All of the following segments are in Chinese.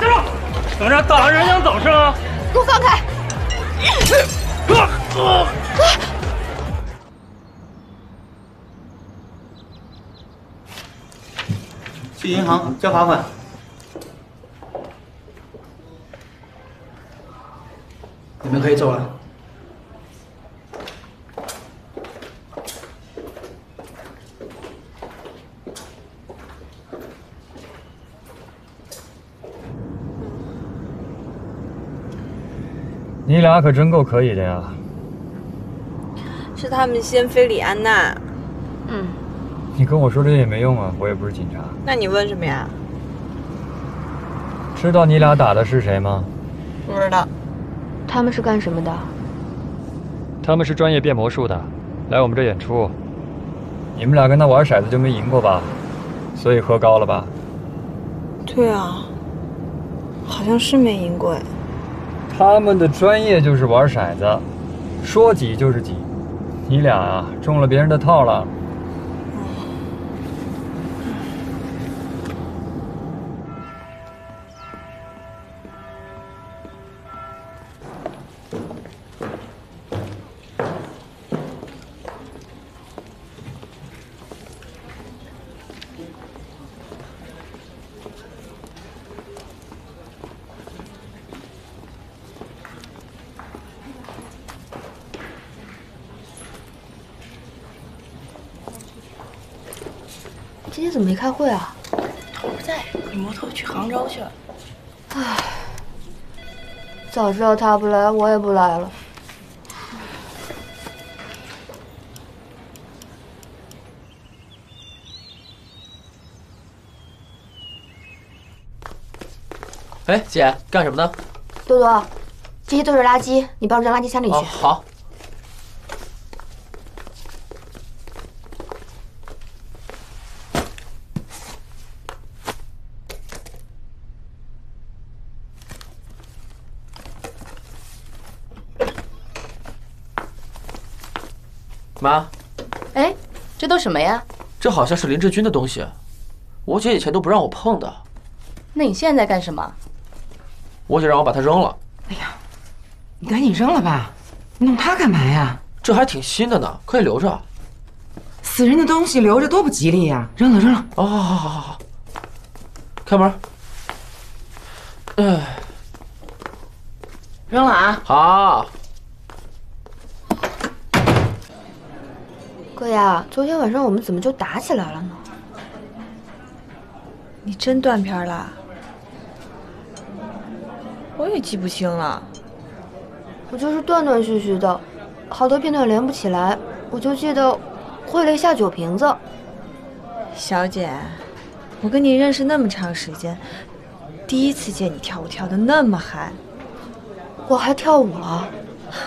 站住！等着打了人想走是吗？给我放开！去银行交罚款。你们可以走了。你俩可真够可以的呀！是他们先非礼安娜。嗯，你跟我说这些也没用啊，我也不是警察。那你问什么呀？知道你俩打的是谁吗？不知道。他们是干什么的？他们是专业变魔术的，来我们这演出。你们俩跟他玩骰子就没赢过吧？所以喝高了吧？对啊，好像是没赢过哎。他们的专业就是玩骰子，说挤就是挤。你俩啊，中了别人的套了。怎么没开会啊？头不在，女魔头去杭州去了。唉，早知道他不来，我也不来了。哎，姐，干什么呢？多多，这些都是垃圾，你帮我扔垃圾箱里去。哦，好。妈，哎，这都什么呀？这好像是林志军的东西，我姐以前都不让我碰的。那你现在干什么？我姐让我把它扔了。哎呀，你赶紧扔了吧，你弄它干嘛呀？这还挺新的呢，可以留着。死人的东西留着多不吉利呀！扔了，扔了。哦，好好好好好。开门。哎，扔了啊！好。哥呀，昨天晚上我们怎么就打起来了呢？你真断片了？我也记不清了。我就是断断续续的，好多片段连不起来。我就记得挥了一下酒瓶子。小姐，我跟你认识那么长时间，第一次见你跳舞跳的那么嗨。我还跳舞了？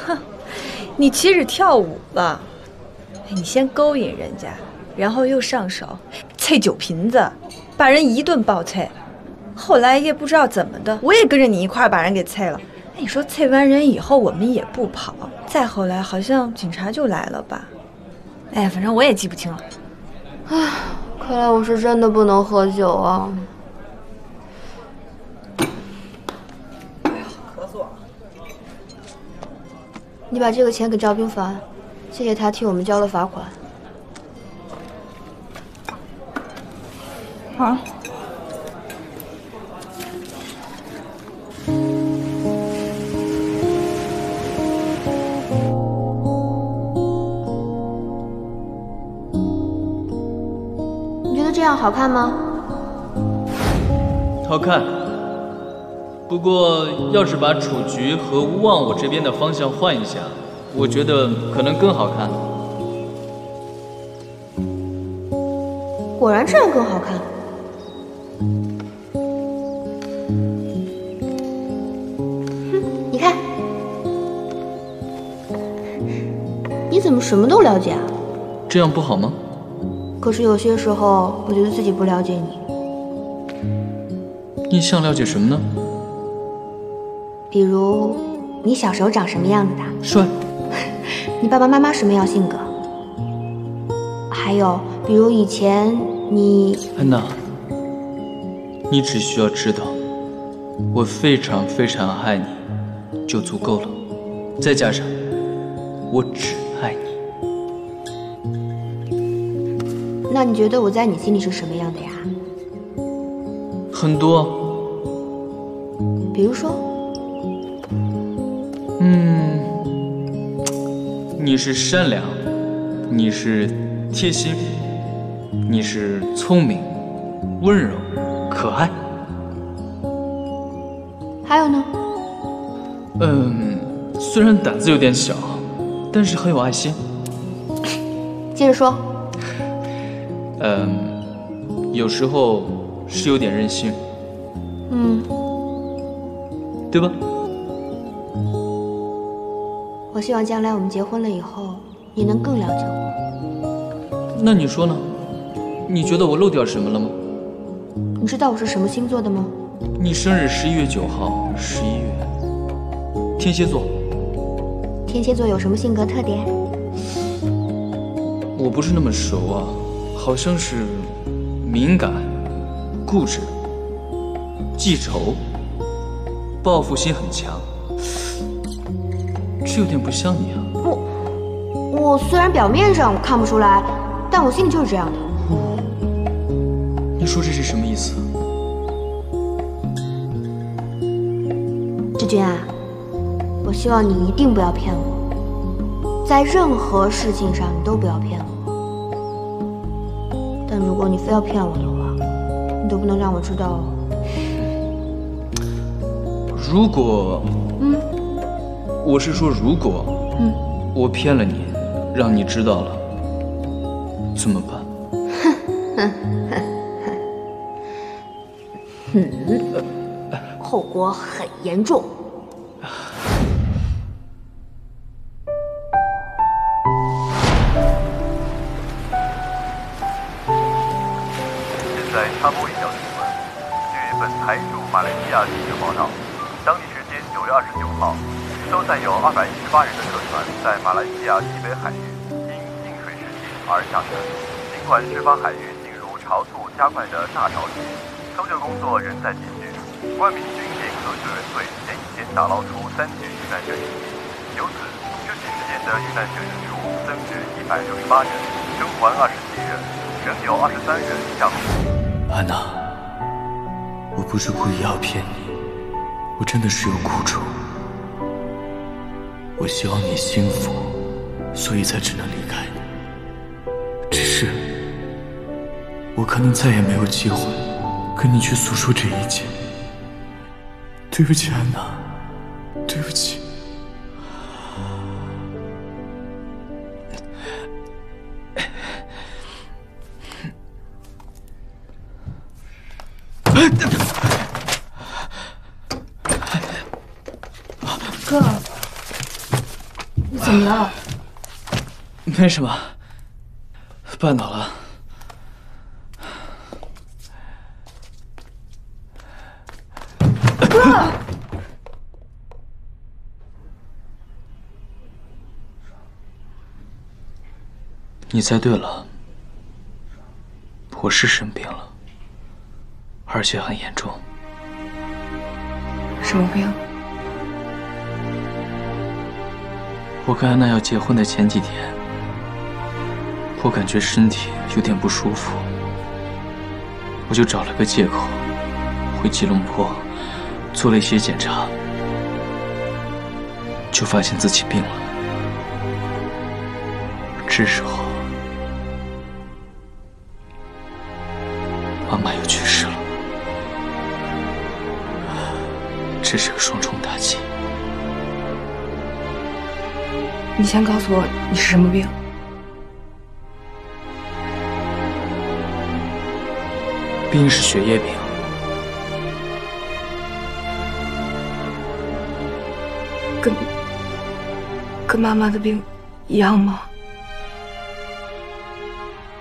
哼，你岂止跳舞了？你先勾引人家，然后又上手，啐酒瓶子，把人一顿暴啐。后来也不知道怎么的，我也跟着你一块把人给啐了。哎，你说啐完人以后，我们也不跑。再后来，好像警察就来了吧？哎，反正我也记不清了。唉，看来我是真的不能喝酒啊。哎呀，咳嗽了。你把这个钱给赵冰凡。谢谢他替我们交了罚款。好。你觉得这样好看吗？好看。不过，要是把楚菊和乌忘我这边的方向换一下。我觉得可能更好看。果然这样更好看。哼，你看，你怎么什么都了解啊？这样不好吗？可是有些时候，我觉得自己不了解你。你想了解什么呢？比如，你小时候长什么样子的？帅。你爸爸妈妈什么样性格？还有，比如以前你……安娜，你只需要知道，我非常非常爱你，就足够了。再加上，我只爱你。那你觉得我在你心里是什么样的呀？很多，比如说，嗯，你是善良，你是贴心，你是聪明、温柔、可爱。还有呢？嗯，虽然胆子有点小，但是很有爱心。接着说。嗯，有时候是有点任性。嗯，对吧？我希望将来我们结婚了以后，你能更了解我。那你说呢？你觉得我漏掉什么了吗？你知道我是什么星座的吗？你生日十一月九号，十一月，天蝎座。天蝎座有什么性格特点？我不是那么熟啊，好像是敏感、固执、记仇、报复心很强，这有点不像你啊。我，我虽然表面上看不出来，但我心里就是这样的。你说这是什么意思？志军啊，我希望你一定不要骗我，在任何事情上你都不要骗我。但如果你非要骗我的话，你都不能让我知道。如果，嗯，我是说如果，嗯，我骗了你，让你知道了，怎么办？哼哼哼哼，嗯，后果很严重。万名军舰和救援队先一天打捞出三具遇难者遗体，由此这起事件的遇难者人数增至一百六十八人，生还二十七人，仍有二十三人下落不明。安娜，我不是故意要骗你，我真的是有苦楚。我希望你幸福，所以才只能离开你。只是，我可能再也没有机会跟你去诉说这一切。对不起，安娜，对不起。哥，你怎么了？没什么，绊倒了。哥，你猜对了，我是生病了，而且很严重。什么病？我跟安娜要结婚的前几天，我感觉身体有点不舒服，我就找了个借口回吉隆坡做了一些检查，就发现自己病了。这时候，妈妈又去世了，这是个双重打击。你先告诉我你是什么病？病是血液病，跟跟妈妈的病一样吗？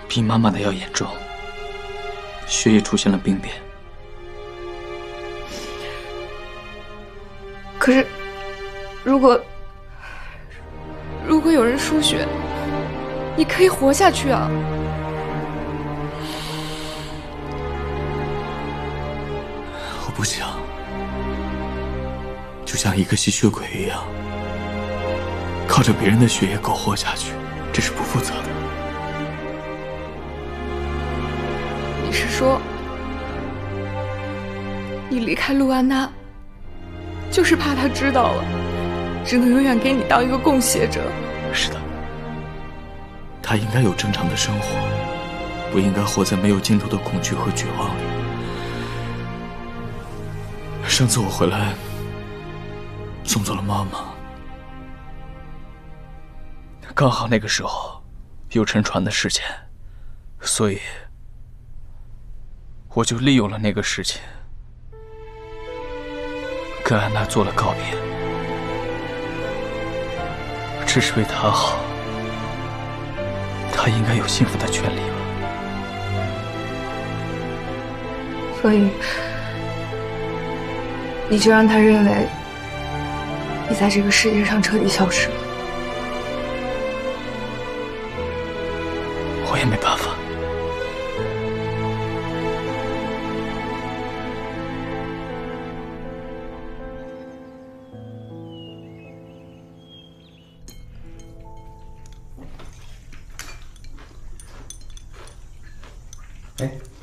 比妈妈的要严重，血液出现了病变。可是，如果如果有人输血，你可以活下去啊！我不想，就像一个吸血鬼一样，靠着别人的血液苟活下去，这是不负责的。是说，你离开陆安娜，就是怕她知道了，只能永远给你当一个供血者？是的，她应该有正常的生活，不应该活在没有尽头的恐惧和绝望里。上次我回来，送走了妈妈，刚好那个时候有沉船的事件，所以我就利用了那个事情，跟安娜做了告别。只是为她好，她应该有幸福的权利吧？所以，你就让他认为你在这个世界上彻底消失了。我也没办法。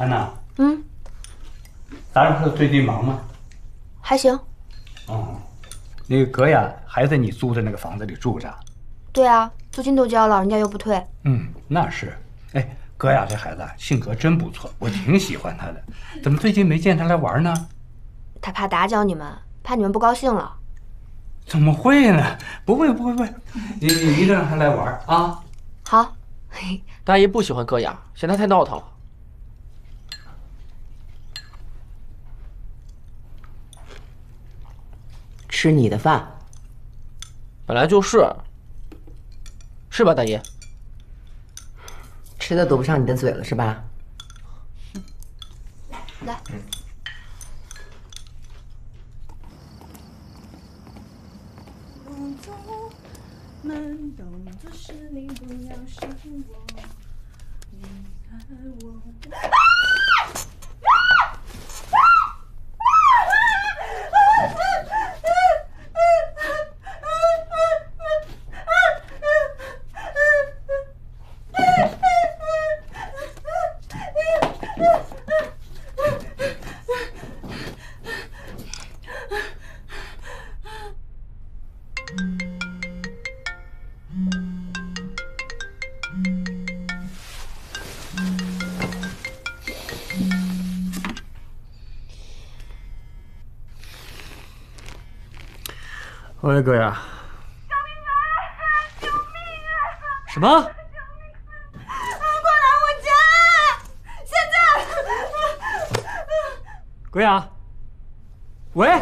安娜，嗯，达人克最近忙吗？还行。哦，那个格雅还在你租的那个房子里住着？对啊，租金都交了，人家又不退。嗯，那是。哎，格雅这孩子性格真不错，我挺喜欢他的。怎么最近没见他来玩呢？他怕打搅你们，怕你们不高兴了。怎么会呢？不会，不会，不会。你你一定让他来玩啊！好。大爷不喜欢戈雅，嫌他太闹腾了。吃你的饭，本来就是，是吧，大爷？吃的堵不上你的嘴了是吧？来，喂，哥呀！什么？快来我家！现在！鬼雅，喂！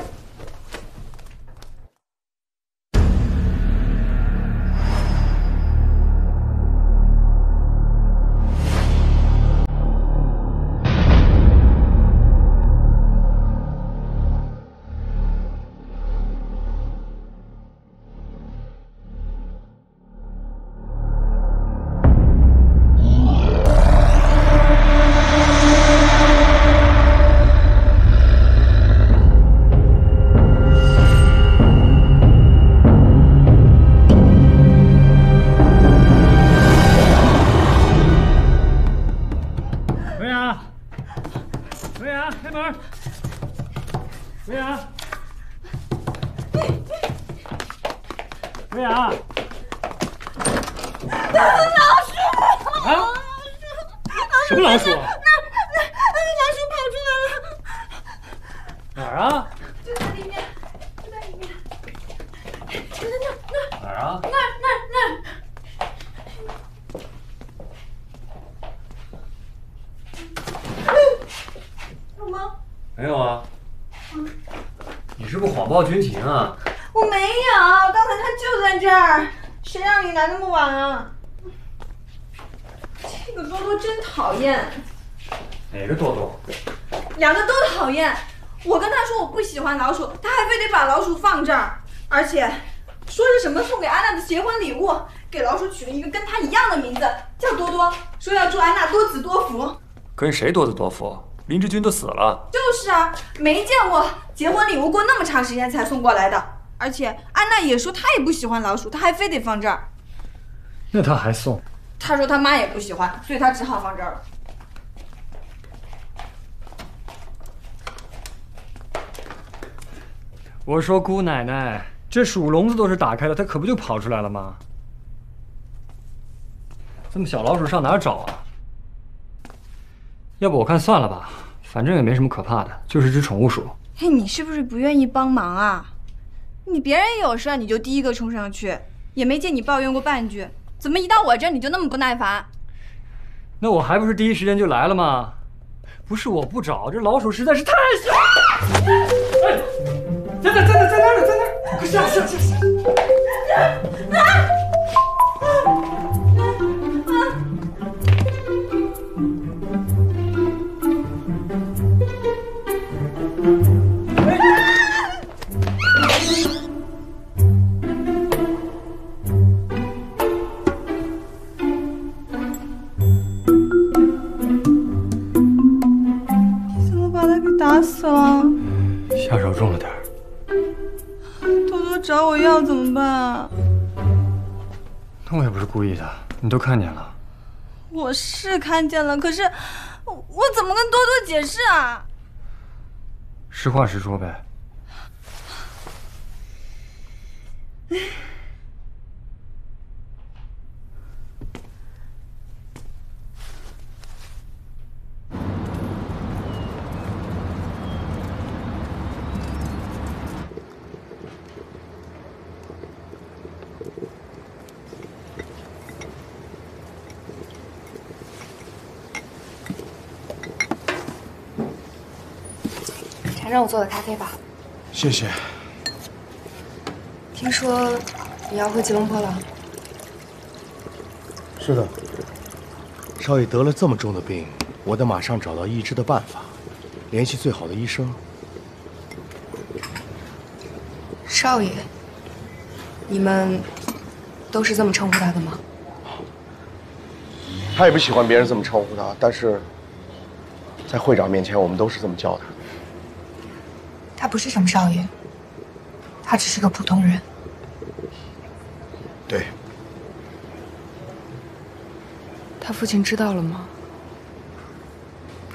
薇娅，老鼠！啊？什么老鼠？那那那老鼠跑出来了！哪儿啊？就在里面，就在里面，就在那那哪儿啊？那那那。有吗？没有啊。你是不是谎报军情啊？在这儿，谁让你来那么晚啊？这个多多真讨厌，哪个多多？两个都讨厌。我跟他说我不喜欢老鼠，他还非得把老鼠放这儿，而且说是什么送给安娜的结婚礼物，给老鼠取了一个跟他一样的名字，叫多多，说要祝安娜多子多福。跟谁多子多福？林志军都死了。就是啊，没见过结婚礼物过那么长时间才送过来的。而且安娜也说她也不喜欢老鼠，她还非得放这儿。那她还送？她说她妈也不喜欢，所以她只好放这儿了。我说姑奶奶，这鼠笼子都是打开的，它可不就跑出来了吗？这么小老鼠上哪儿找啊？要不我看算了吧，反正也没什么可怕的，就是只宠物鼠。嘿，你是不是不愿意帮忙啊？你别人有事你就第一个冲上去，也没见你抱怨过半句，怎么一到我这儿你就那么不耐烦？那我还不是第一时间就来了吗？不是我不找，这老鼠实在是太小。哎，在哪？在哪？在哪儿？在哪？快下下下下！打死了？下手重了点儿。偷偷找我要怎么办啊？那我也不是故意的，你都看见了。我是看见了，可是我我怎么跟多多解释啊？实话实说呗。尝尝我做的咖啡吧。谢谢。听说你要回吉隆坡了，是的，少爷得了这么重的病，我得马上找到医治的办法，联系最好的医生。少爷，你们都是这么称呼他的吗？他也不喜欢别人这么称呼他，但是在会长面前，我们都是这么叫他。他不是什么少爷，他只是个普通人。对，他父亲知道了吗？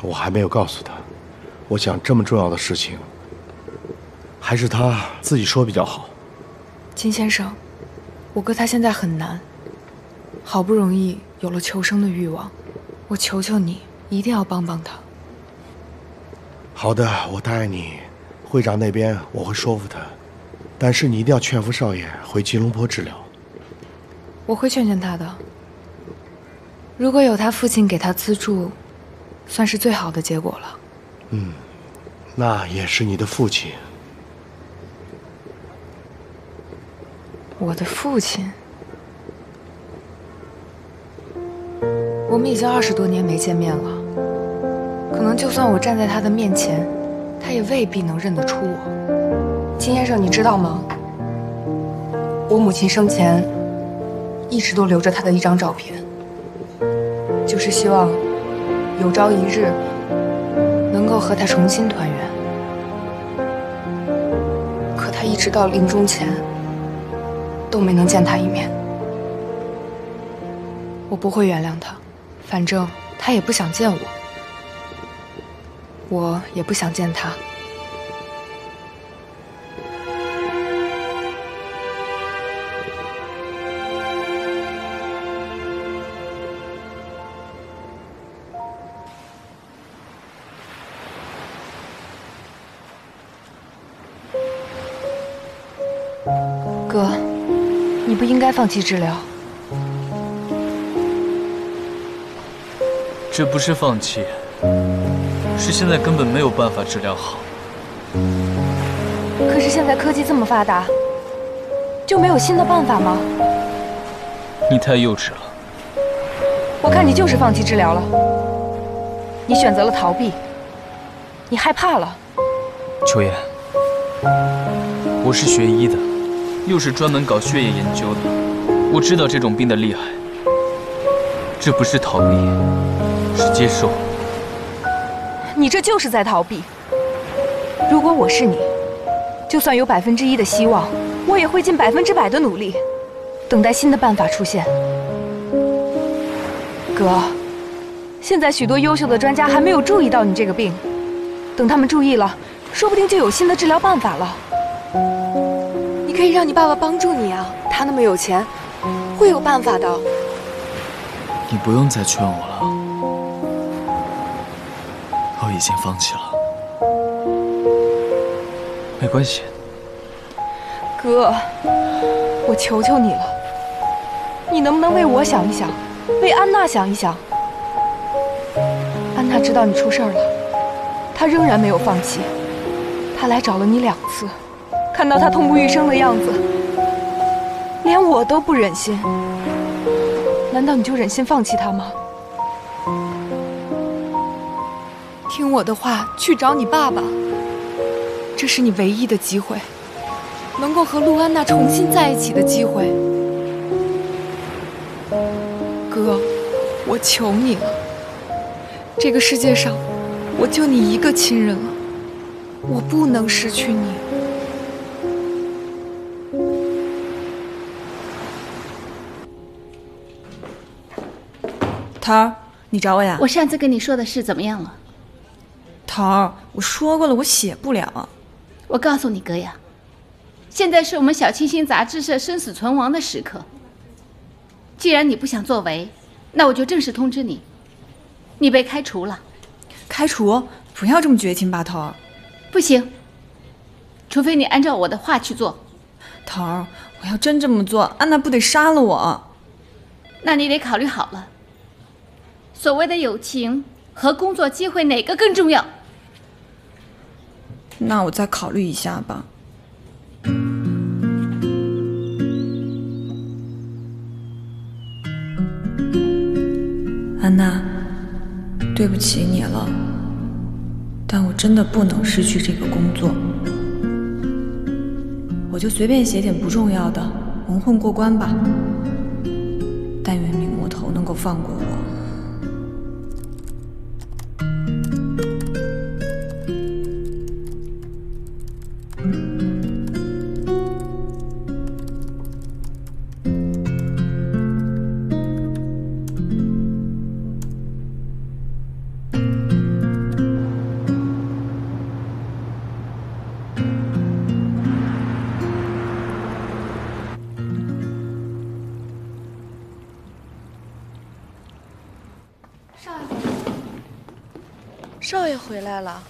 我还没有告诉他。我想这么重要的事情，还是他自己说比较好。金先生，我哥他现在很难，好不容易有了求生的欲望，我求求你，一定要帮帮他。好的，我答应你。会长那边我会说服他，但是你一定要劝服少爷回吉隆坡治疗。我会劝劝他的。如果有他父亲给他资助，算是最好的结果了。嗯，那也是你的父亲。我的父亲，我们已经二十多年没见面了。可能就算我站在他的面前，他也未必能认得出我。金先生，你知道吗？我母亲生前一直都留着他的一张照片，就是希望有朝一日能够和他重新团圆。可他一直到临终前都没能见他一面。我不会原谅他，反正他也不想见我，我也不想见他。哥，你不应该放弃治疗。这不是放弃，是现在根本没有办法治疗好。可是现在科技这么发达，就没有新的办法吗？你太幼稚了。我看你就是放弃治疗了。你选择了逃避，你害怕了。秋叶，我是学医的，又是专门搞血液研究的，我知道这种病的厉害。这不是逃避，是接受。你这就是在逃避。如果我是你，就算有百分之一的希望，我也会尽百分之百的努力，等待新的办法出现。哥，现在许多优秀的专家还没有注意到你这个病，等他们注意了，说不定就有新的治疗办法了。你可以让你爸爸帮助你啊，他那么有钱，会有办法的。你不用再劝我了，我已经放弃了。没关系，哥，我求求你了，你能不能为我想一想，为安娜想一想？安娜知道你出事了，她仍然没有放弃，她来找了你两次，看到她痛不欲生的样子，连我都不忍心。难道你就忍心放弃她吗？我的话，去找你爸爸。这是你唯一的机会，能够和陆安娜重新在一起的机会。哥，我求你了，这个世界上，我就你一个亲人了，我不能失去你。桃儿，你找我呀？我上次跟你说的事怎么样了？桃儿，我说过了，我写不了。我告诉你，哥呀，现在是我们小清新杂志社生死存亡的时刻。既然你不想作为，那我就正式通知你，你被开除了。开除？不要这么绝情吧，头儿。不行，除非你按照我的话去做。头儿，我要真这么做，安娜不得杀了我？那你得考虑好了。所谓的友情和工作机会，哪个更重要？那我再考虑一下吧。安娜，对不起你了，但我真的不能失去这个工作。我就随便写点不重要的，蒙混过关吧。但愿明魔头能够放过我。来了。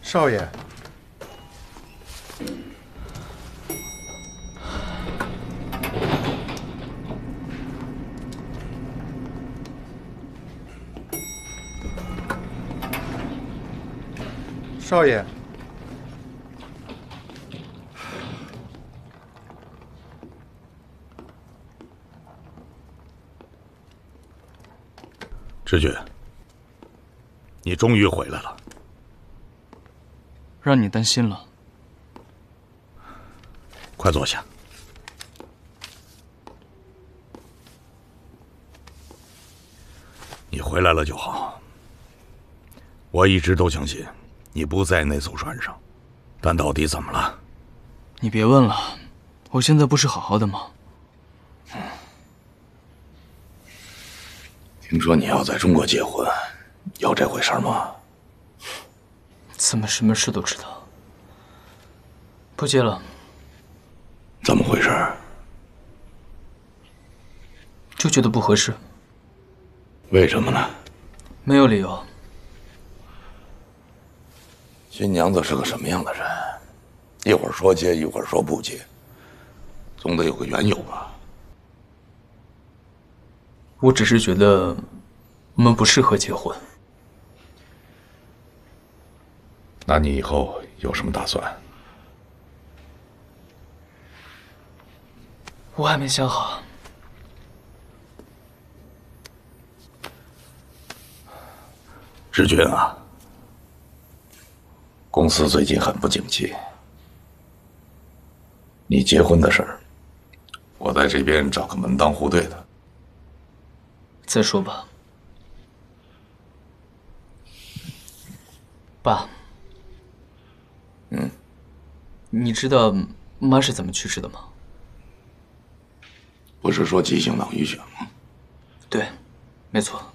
少爷，少爷，志军，你终于回来了。让你担心了。快坐下。你回来了就好。我一直都相信你不在那艘船上，但到底怎么了？你别问了，我现在不是好好的吗？听说你要在中国结婚，有这回事吗？怎么什么事都知道？不接了。怎么回事？就觉得不合适。为什么呢？没有理由。新娘子是个什么样的人？一会儿说接，一会儿说不接，总得有个缘由吧？我只是觉得我们不适合结婚。那你以后有什么打算？我还没想好。志军啊，公司最近很不景气，你结婚的事儿，我在这边找个门当户对的。再说吧。爸，嗯，你知道妈是怎么去世的吗？不是说急性脑淤血吗？对，没错。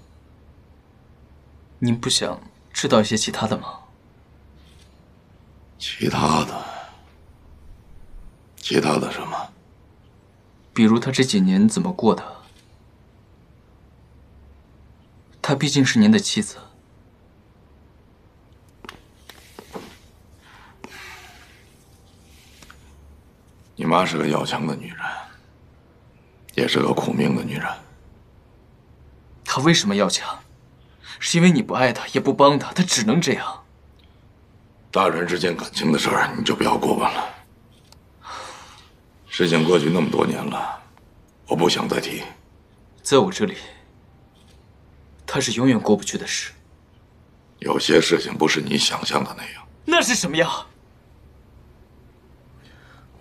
您不想知道一些其他的吗？其他的，其他的什么？比如他这几年怎么过的？她毕竟是您的妻子。你妈是个要强的女人，也是个苦命的女人。她为什么要强？是因为你不爱她，也不帮她，她只能这样。大人之间感情的事儿，你就不要过问了。事情过去那么多年了，我不想再提。在我这里，她是永远过不去的事。有些事情不是你想象的那样。那是什么样？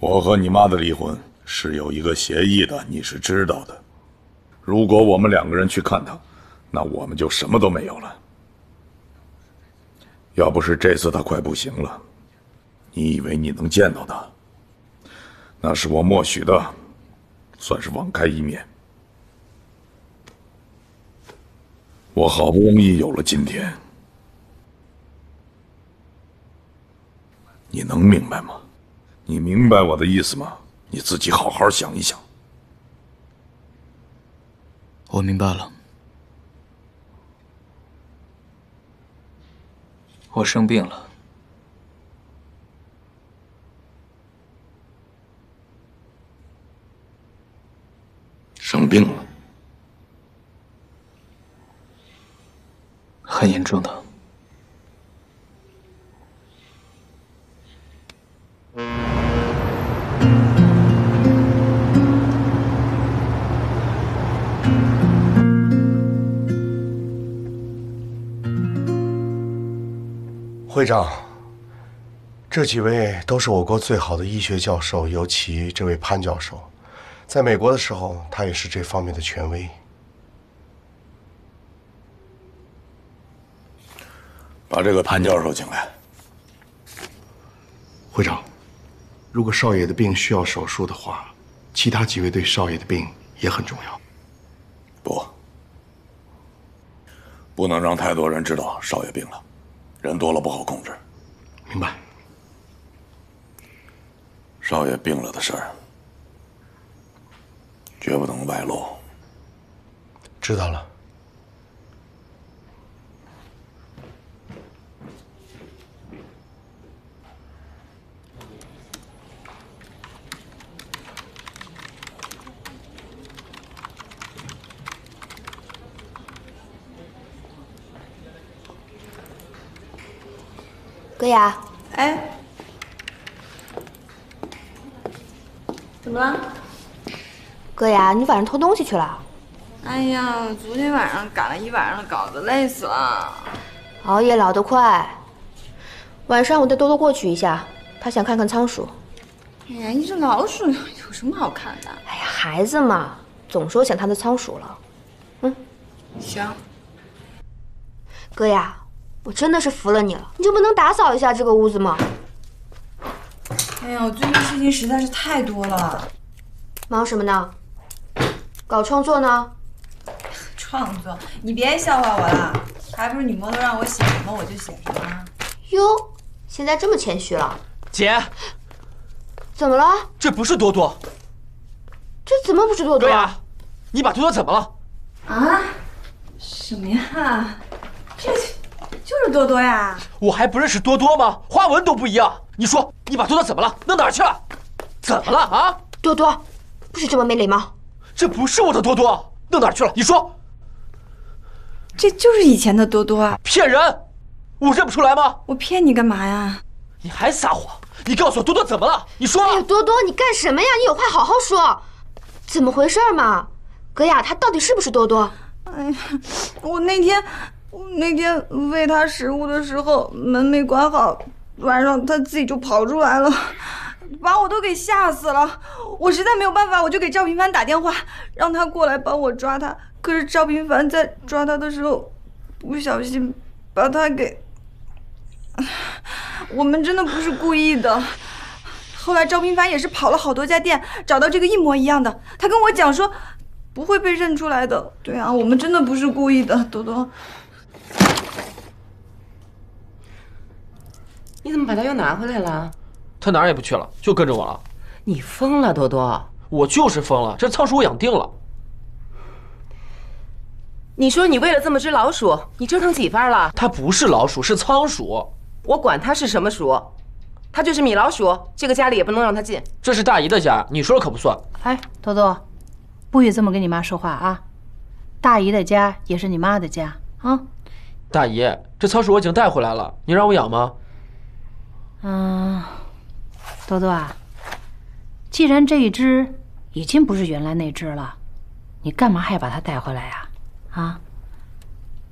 我和你妈的离婚是有一个协议的，你是知道的。如果我们两个人去看她，那我们就什么都没有了。要不是这次她快不行了，你以为你能见到她？那是我默许的，算是网开一面。我好不容易有了今天，你能明白吗？你明白我的意思吗？你自己好好想一想。我明白了。我生病了，生病了，很严重的。长，这几位都是我国最好的医学教授，尤其这位潘教授，在美国的时候，他也是这方面的权威。把这个潘教授请来。会长，如果少爷的病需要手术的话，其他几位对少爷的病也很重要。不，不能让太多人知道少爷病了。人多了不好控制，明白。少爷病了的事儿，绝不能外露。知道了。戈雅，哎，怎么了？戈雅，你晚上偷东西去了？哎呀，昨天晚上赶了一晚上的稿子，累死了。熬夜老得快。晚上我带多多过去一下，他想看看仓鼠。哎呀，一只老鼠有什么好看的？哎呀，孩子嘛，总说想他的仓鼠了。嗯，行。哥雅。我真的是服了你了，你就不能打扫一下这个屋子吗？哎呀，我最近事情实在是太多了，忙什么呢？搞创作呢？创作？你别笑话我了，还不是你摸头让我写什么我就写什么。哟，现在这么谦虚了？姐，怎么了？这不是多多。这怎么不是多多？对呀，你把多多怎么了？啊？什么呀？多多呀！我还不认识多多吗？花纹都不一样。你说你把多多怎么了？弄哪儿去了？怎么了啊？多多，不许这么没礼貌！这不是我的多多，弄哪儿去了？你说，这就是以前的多多啊！骗人！我认不出来吗？我骗你干嘛呀？你还撒谎！你告诉我多多怎么了？你说！哎呀，多多，你干什么呀？你有话好好说，怎么回事嘛？格雅，他到底是不是多多？哎呀，我那天。我那天喂它食物的时候，门没关好，晚上它自己就跑出来了，把我都给吓死了。我实在没有办法，我就给赵平凡打电话，让他过来帮我抓它。可是赵平凡在抓它的时候，不小心把它给…… 我们真的不是故意的。后来赵平凡也是跑了好多家店，找到这个一模一样的。他跟我讲说，不会被认出来的。对啊，我们真的不是故意的，多多。你怎么把它又拿回来了？他哪儿也不去了，就跟着我了。你疯了，多多！我就是疯了，这仓鼠我养定了。你说你为了这么只老鼠，你折腾几番了？它不是老鼠，是仓鼠。我管它是什么鼠，它就是米老鼠。这个家里也不能让它进。这是大姨的家，你说了可不算。哎，多多，不许这么跟你妈说话啊！大姨的家也是你妈的家啊。大姨，这仓鼠我已经带回来了，你让我养吗？嗯，多多啊，既然这一只已经不是原来那只了，你干嘛还要把它带回来呀？啊！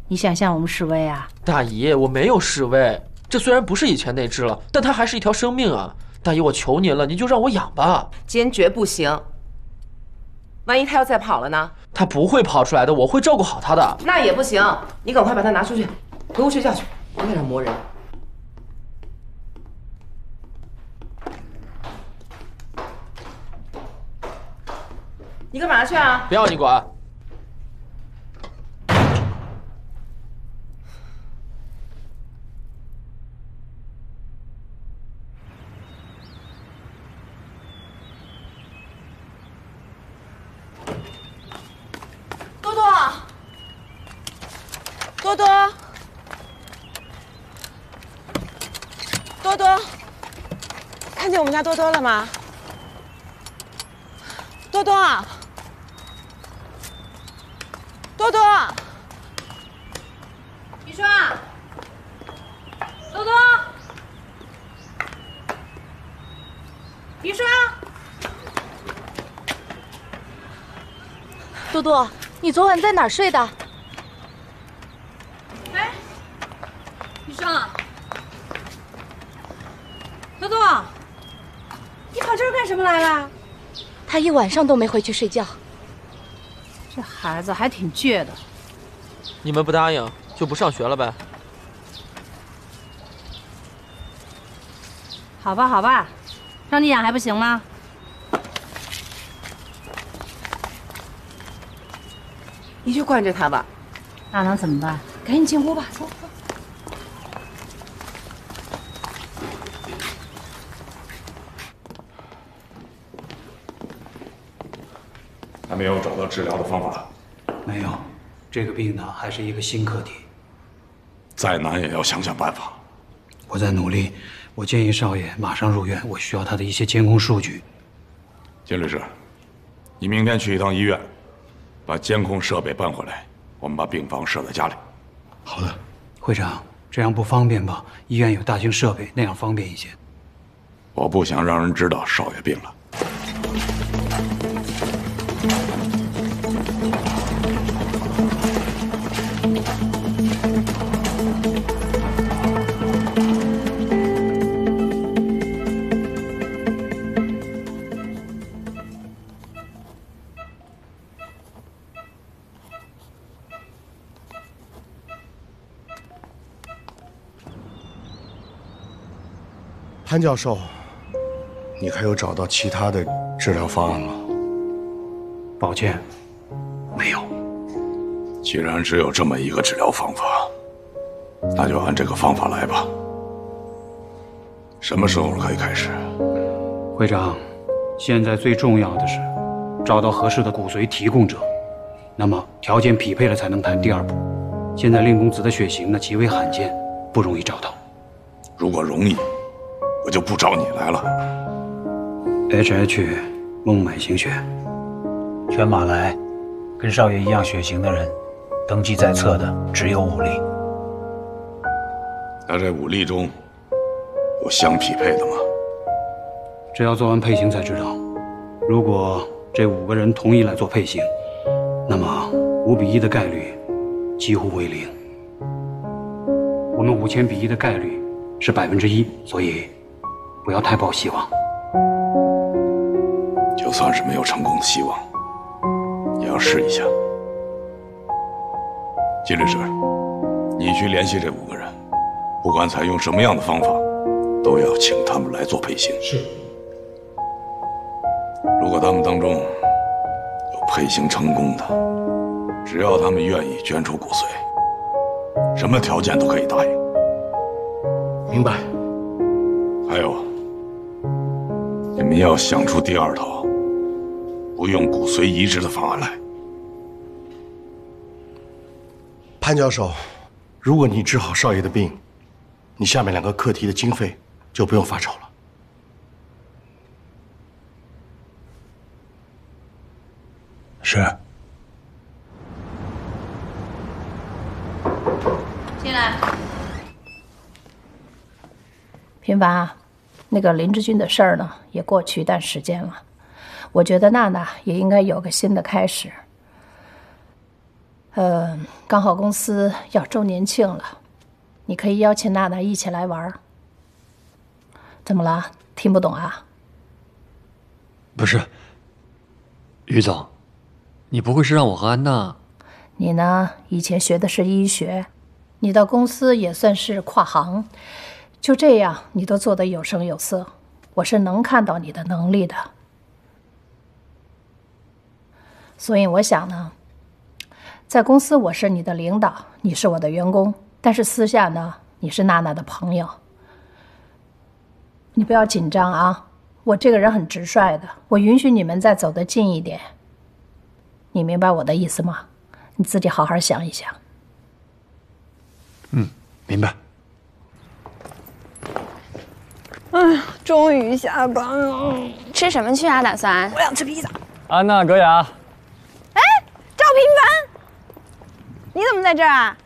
你想向我们示威啊？大姨，我没有示威。这虽然不是以前那只了，但它还是一条生命啊！大姨，我求您了，您就让我养吧。坚决不行！万一他要再跑了呢？他不会跑出来的，我会照顾好他的。那也不行，你赶快把他拿出去，回屋睡觉去，别在这磨人。你干嘛去啊？不要你管。多多，多多，看见我们家多多了吗？多多，多多，雨刷，多多，雨刷，多多，你昨晚在哪儿睡的？多多，你跑这儿干什么来了？他一晚上都没回去睡觉。这孩子还挺倔的。你们不答应，就不上学了呗？好吧，好吧，让你养还不行吗？你就惯着他吧。那能怎么办？赶紧进屋吧，走。还没有找到治疗的方法。没有，这个病呢还是一个新课题。再难也要想想办法。我在努力。我建议少爷马上入院，我需要他的一些监控数据。金律师，你明天去一趟医院，把监控设备搬回来。我们把病房设在家里。好的，会长，这样不方便吧？医院有大型设备，那样方便一些。我不想让人知道少爷病了。潘教授，你还有找到其他的治疗方案吗？抱歉，没有。既然只有这么一个治疗方法，那就按这个方法来吧。什么时候可以开始？会长，现在最重要的是找到合适的骨髓提供者，那么条件匹配了才能谈第二步。现在令公子的血型呢极为罕见，不容易找到。如果容易，我就不找你来了。H H，孟买型血，全马来，跟少爷一样血型的人，登记在册的只有武力。那这武力中有相匹配的吗？这要做完配型才知道。如果这五个人同意来做配型，那么五比一的概率几乎为零。我们五千比一的概率是百分之一，所以不要太抱希望。就算是没有成功的希望，也要试一下。金律师，你去联系这五个人，不不管采用什么样的方法，都要请他们来做配型。是。如果他们当中有配型成功的，只要他们愿意捐出骨髓，什么条件都可以答应。明白。还有，你们要想出第二套不用骨髓移植的方案来。潘教授，如果你治好少爷的病，你下面两个课题的经费就不用发愁了。是。进来。平凡啊，那个林志军的事儿呢，也过去一段时间了。我觉得娜娜也应该有个新的开始。呃，刚好公司要周年庆了，你可以邀请娜娜一起来玩。怎么了？听不懂啊？不是，于总，你不会是让我和安娜？你呢？以前学的是医学，你到公司也算是跨行，就这样，你都做得有声有色，我是能看到你的能力的。所以我想呢。在公司，我是你的领导，你是我的员工。但是私下呢，你是娜娜的朋友。你不要紧张啊，我这个人很直率的，我允许你们再走得近一点。你明白我的意思吗？你自己好好想一想。嗯，明白。哎呀，终于下班了。吃什么去啊？打算？我想吃披萨。安娜、格雅。哎，赵平凡。你怎么在这儿啊？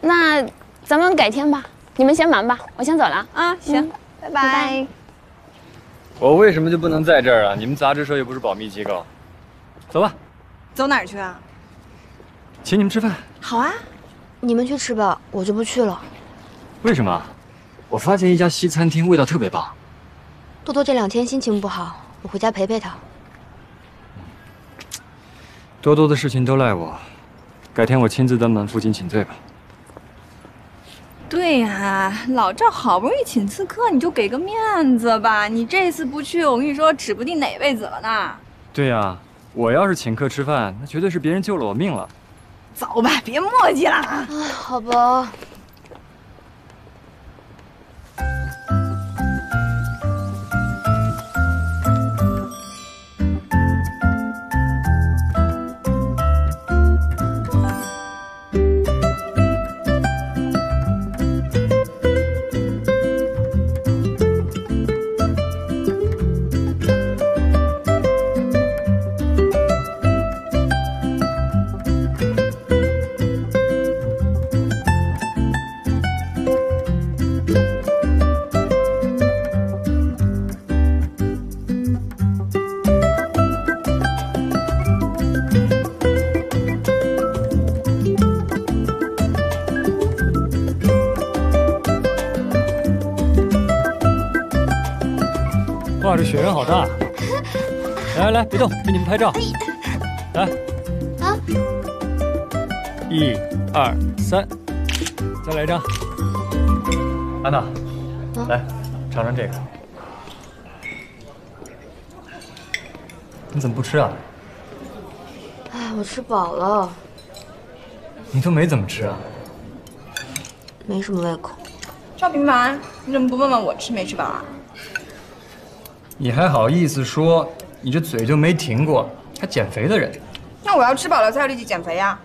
那咱们改天吧。你们先忙吧，我先走了啊。行，拜拜。我为什么就不能在这儿啊？你们杂志社又不是保密机构。走吧。走哪儿去啊？请你们吃饭。好啊，你们去吃吧，我就不去了。为什么？我发现一家西餐厅味道特别棒。多多这两天心情不好，我回家陪陪他。多多的事情都赖我。改天我亲自登门负荆请罪吧。对呀，老赵好不容易请次客，你就给个面子吧。你这次不去，我跟你说，指不定哪辈子了呢。对呀，我要是请客吃饭，那绝对是别人救了我命了。走吧，别磨叽了。啊，好吧。来别动，给你们拍照。来，啊，一、二、三，再来一张。安娜，来尝尝这个。你怎么不吃啊？哎，我吃饱了。你都没怎么吃啊？没什么胃口。赵平凡，你怎么不问问我吃没吃饱啊？你还好意思说？你这嘴就没停过，还减肥的人？那我要吃饱了才有力气减肥呀。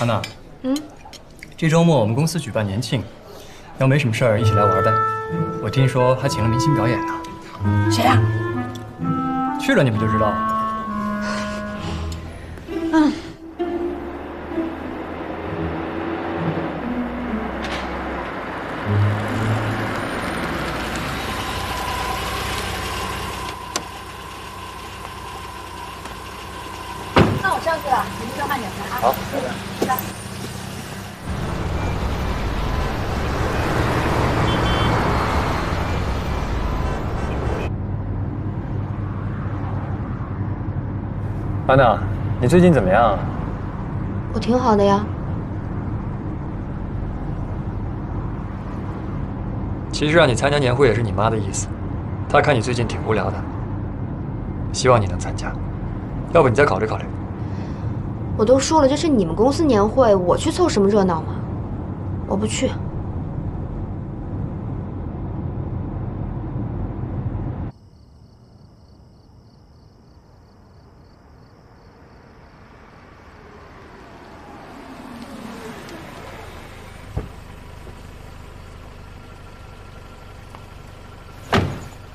安娜，嗯，这周末我们公司举办年庆，要没什么事儿，一起来玩呗。我听说还请了明星表演呢。谁呀？去了你们就知道了。嗯。去了，你们多换点。好，拜拜。安娜，你最近怎么样？我挺好的呀。其实让你参加年会也是你妈的意思，她看你最近挺无聊的，希望你能参加。要不你再考虑考虑。我都说了这是你们公司年会，我去凑什么热闹嘛？我不去。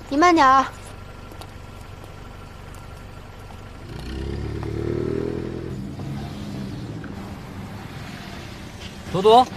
你慢点啊！多多，喂，